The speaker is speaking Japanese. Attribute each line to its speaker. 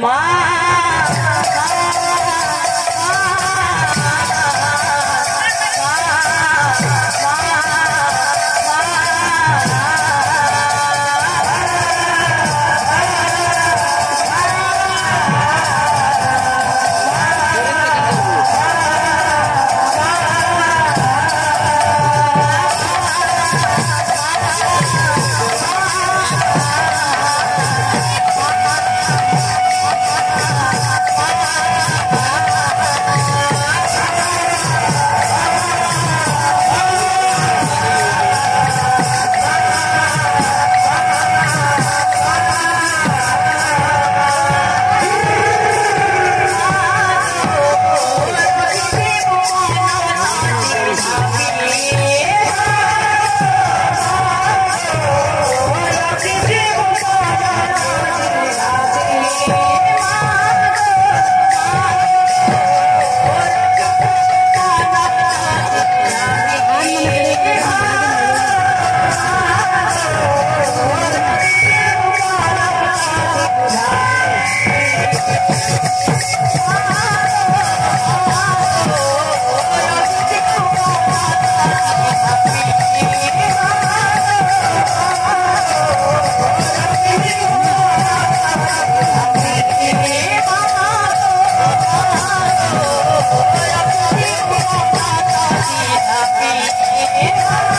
Speaker 1: 妈。いいね。